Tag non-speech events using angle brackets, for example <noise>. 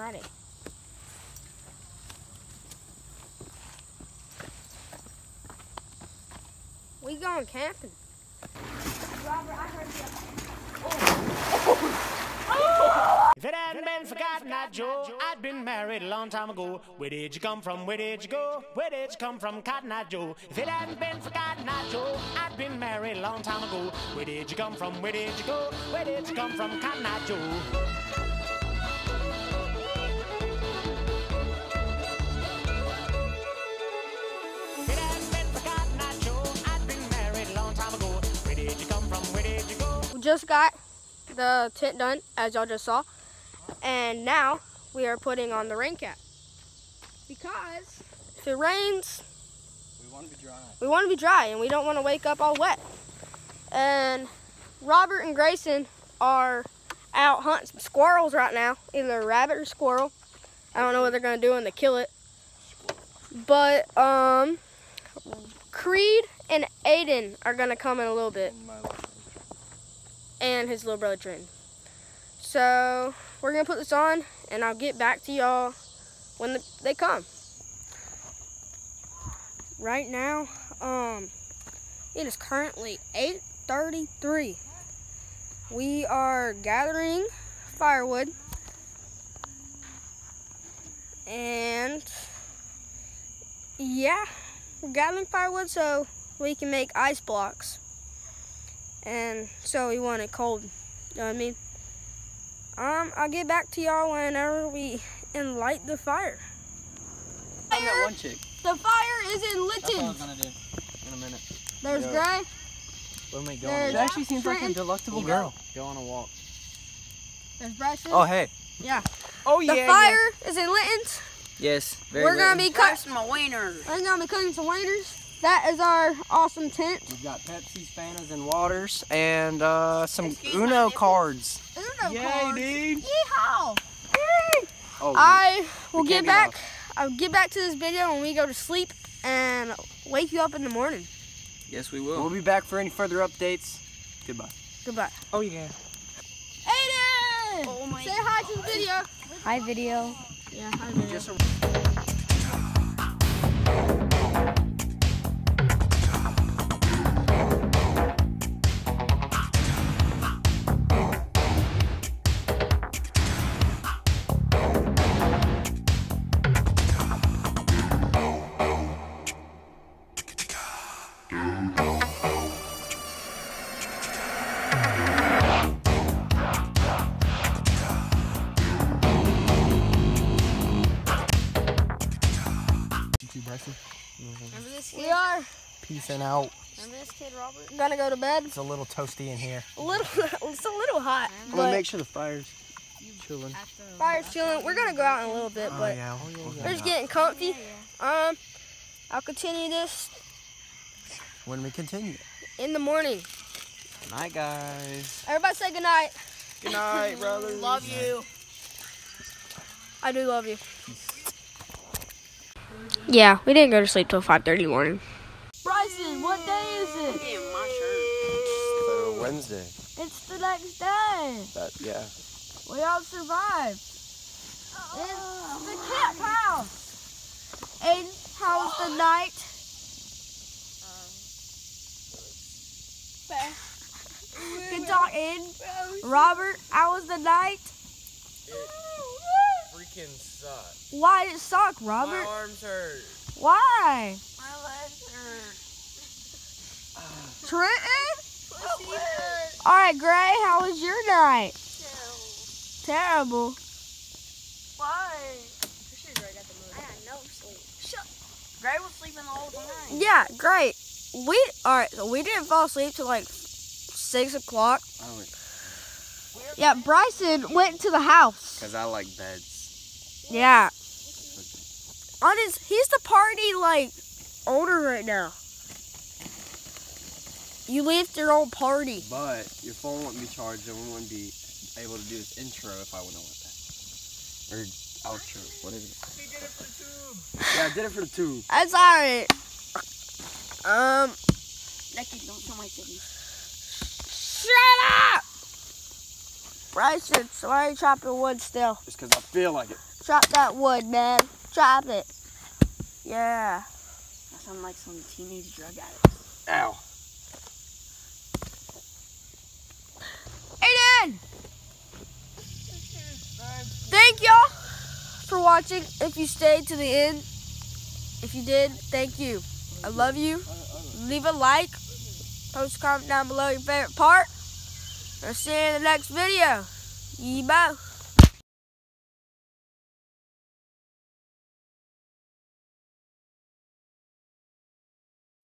Ready. We going camping. Robert, I heard If it hadn't been for Cotton Eye Joe, I'd been married a long time ago. Where did you come from? Where did you go? Where did you come from, Cotton Eye Joe? If it hadn't been for Cotton Eye Joe, I'd been married a long time ago. Where did you come from? Where did you go? Where did you come from, Cotton Eye Joe? Just got the tent done, as y'all just saw. And now we are putting on the rain cap. Because if it rains, We want to be dry. we want to be dry and we don't want to wake up all wet. And Robert and Grayson are out hunting some squirrels right now, either a rabbit or squirrel. I don't know what they're gonna do when they kill it. But um, Creed and Aiden are gonna come in a little bit. And his little brother Trent. So we're gonna put this on, and I'll get back to y'all when the, they come. Right now, um, it is currently 8:33. We are gathering firewood and yeah, we're gathering firewood so we can make ice blocks. And so we want it cold. You know what I mean? Um, I'll get back to y'all whenever we light the fire. I'm that one chick. The fire is in That's what I was gonna do in a minute. There's Yo. Gray. When we go There's on a walk. actually seems like a Trenton. delectable girl. Go on a walk. There's Bryson. Oh hey. Yeah. Oh yeah. the fire is in Lytton's. Yes. Very We're gonna be cutting some wieners. We're gonna be cutting some wieners. That is our awesome tent. We've got Pepsi's, Fantas, and waters, and uh, some Uno cards. Uno Yay, cards. dude! Yeehaw! Oh, I will get can't back. I'll get back to this video when we go to sleep and wake you up in the morning. yes, we will. We'll be back for any further updates. Goodbye. Goodbye. Oh yeah. Aiden! Say hi to the video. Hi, video. Yeah, hi video. Just a You Bryson. Remember this kid? We are. Peace and out. Remember this kid, Robert? Gonna go to bed. It's a little toasty in here. A little. <laughs> it's a little hot. I'm gonna make sure the fire's chilling. fire's chilling. We're gonna go out in a little bit, Oh but yeah. we're just getting comfy. Um, I'll continue this When we continue. in the morning. Good night, guys. Everybody say good night. Good night, <laughs> brothers. Love you. I do love you. Yeah, we didn't go to sleep till 5:30 morning. Bryson, what day is it? Uh, Wednesday. It's the next day. But, yeah. We all survived. It's the camp house. Aiden, how was the night? Good talk, Aiden. Robert, how was the night? Freaking suck. Why did it suck, Robert? My arms hurt. Why? My legs hurt. Trenton? All right, Gray, how was your night? Terrible. Why? I had no sleep. Shut. Gray was sleeping the whole time. Yeah, great. We all right. So we didn't fall asleep till like six o'clock. Oh, Yeah, Bryson went to the house. Cause I like beds. Yeah. On his, he's the party like older right now. You left your old party. But your phone wouldn't be charged and we wouldn't be able to do this intro if I wouldn't want that. Or outro, whatever. He did it for the tube. Yeah, I did it for the tube. That's alright. Um, Becky, don't show my titties. shut up, Bryson, so why are you chopping wood still? Just because I feel like it. Chop that wood, man. Chop it. Yeah. That sound like some teenage drug addict. Ow. Aiden! Thank y'all for watching. If you stayed to the end, if you did, thank you. I love you. Leave a like. Post a comment down below your favorite part. I'll see you in the next video. Ye both.